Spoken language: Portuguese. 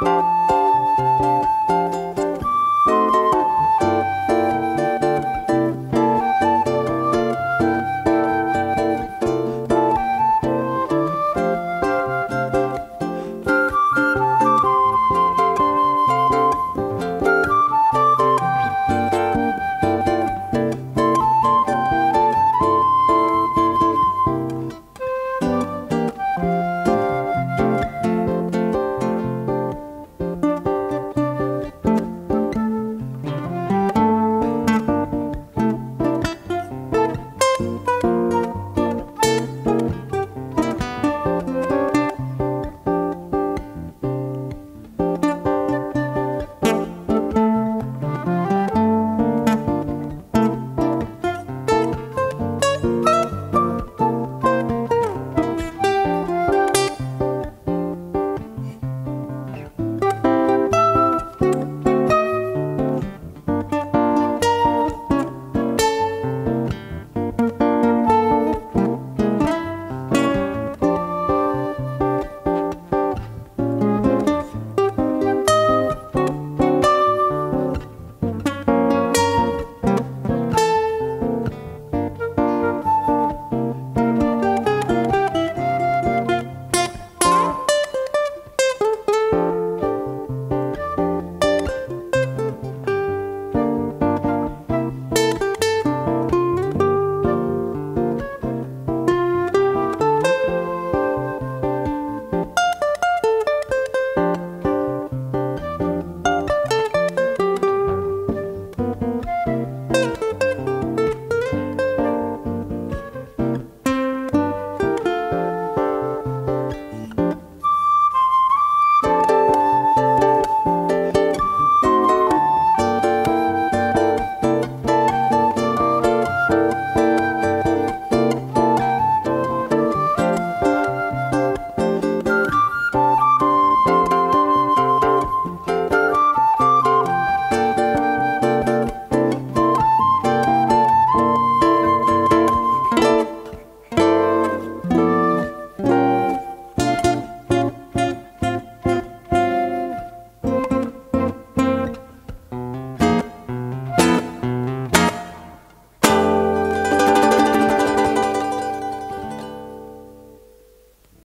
Música